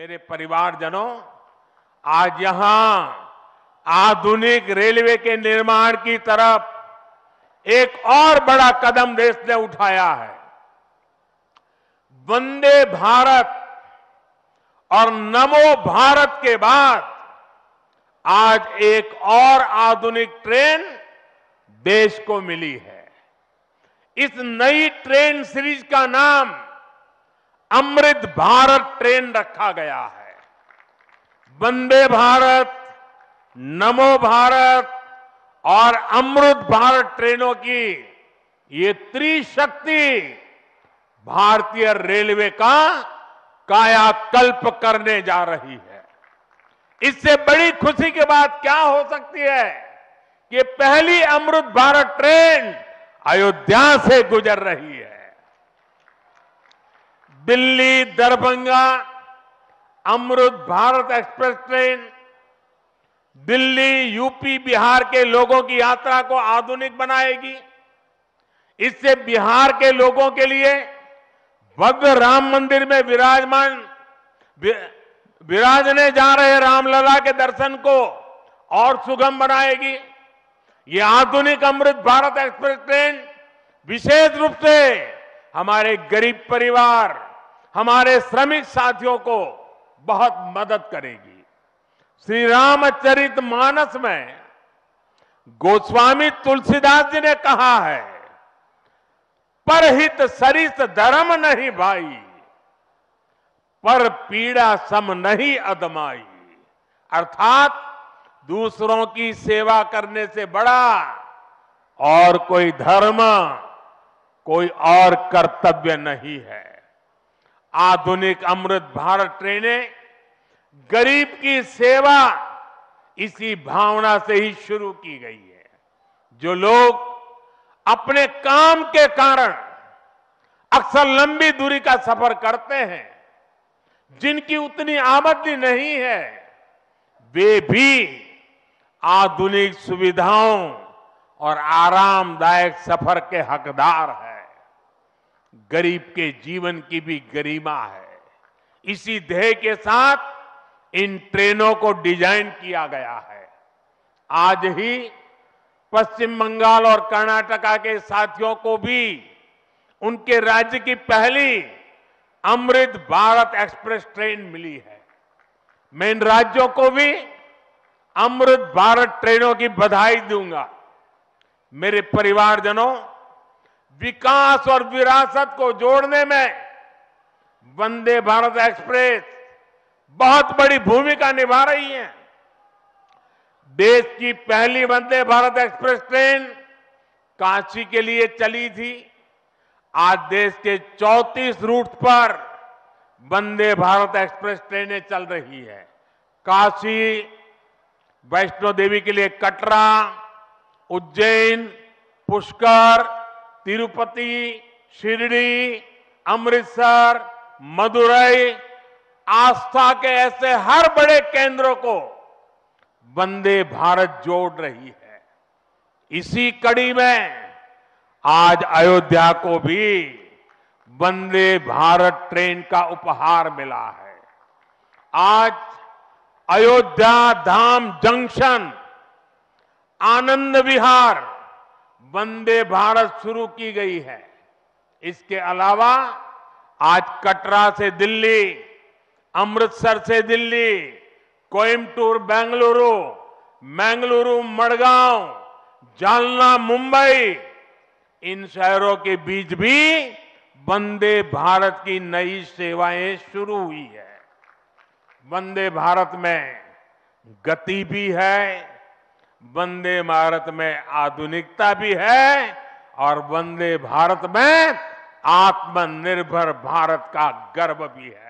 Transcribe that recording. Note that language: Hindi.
मेरे परिवारजनों, आज यहाँ आधुनिक रेलवे के निर्माण की तरफ़ एक और बड़ा कदम देश ने उठाया है। वंदे भारत और नमो भारत के बाद आज एक और आधुनिक ट्रेन देश को मिली है। इस नई ट्रेन सीरीज़ का नाम अमृत भारत ट्रेन रखा गया है। वंदे भारत, नमो भारत और अमृत भारत ट्रेनों की ये त्रिशक्ति भारतीय रेलवे का कायाकल्प करने जा रही है। इससे बड़ी खुशी की बात क्या हो सकती है कि पहली अमृत भारत ट्रेन अयोध्या से गुजर रही है। Delhi Darbhanga Amrit Bharat express train, Delhi UP Bihar के लोगों की यात्रा को आधुनिक बनाएगी। इससे बिहार के लोगों के लिए भव्य राम मंदिर में विराजमान विराजने जा रहे रामलला के दर्शन को और सुगम बनाएगी। ये आधुनिक अमृत भारत एक्सप्रेस ट्रेन विशेष रूप से हमारे गरीब परिवार हमारे श्रमिक साथियों को बहुत मदद करेगी। श्री रामचरित मानस में गोस्वामी तुलसीदास जी ने कहा है, परहित सरित धर्म नहीं भाई, पर पीड़ा सम नहीं अदमाई। अर्थात दूसरों की सेवा करने से बड़ा और कोई धर्म, कोई और कर्तव्य नहीं है। आधुनिक अमृत भारत ट्रेनें, गरीब की सेवा इसी भावना से ही शुरू की गई है। जो लोग अपने काम के कारण अक्सर लंबी दूरी का सफ़र करते हैं, जिनकी उतनी आमदनी नहीं है, वे भी आधुनिक सुविधाओं और आरामदायक सफ़र के हकदार है। गरीब के जीवन की भी गरिमा है। इसी ध्येय के साथ इन ट्रेनों को डिज़ाइन किया गया है। आज ही पश्चिम बंगाल और कर्नाटका के साथियों को भी उनके राज्य की पहली अमृत भारत एक्सप्रेस ट्रेन मिली है। मैं इन राज्यों को भी अमृत भारत ट्रेनों की बधाई दूँगा। मेरे परिवारजनों विकास और विरासत को जोड़ने में वंदे भारत एक्सप्रेस बहुत बड़ी भूमिका निभा रही है। देश की पहली वंदे भारत एक्सप्रेस ट्रेन काशी के लिए चली थी। आज देश के 34 रूट पर वंदे भारत एक्सप्रेस ट्रेनें चल रही है। काशी वैष्णो देवी के लिए कटरा, उज्जैन, पुष्कर तिरुपति, शिरडी, अमृतसर मदुरई आस्था के ऐसे हर बड़े केंद्रों को वंदे भारत जोड़ रही है। इसी कड़ी में आज अयोध्या को भी वंदे भारत ट्रेन का उपहार मिला है। आज अयोध्या धाम जंक्शन, आनंद विहार वंदे भारत शुरू की गई है। इसके अलावा आज कटरा से दिल्ली, अमृतसर से दिल्ली कोयमटूर बेंगलुरु, मैंगलुरु, मड़गांव, जालना, मुंबई, इन शहरों के बीच भी वंदे भारत की नई सेवाएँ शुरू हुई है। वंदे भारत में गति भी है वंदे भारत में आधुनिकता भी है और वंदे भारत में आत्मनिर्भर भारत का गर्व भी है।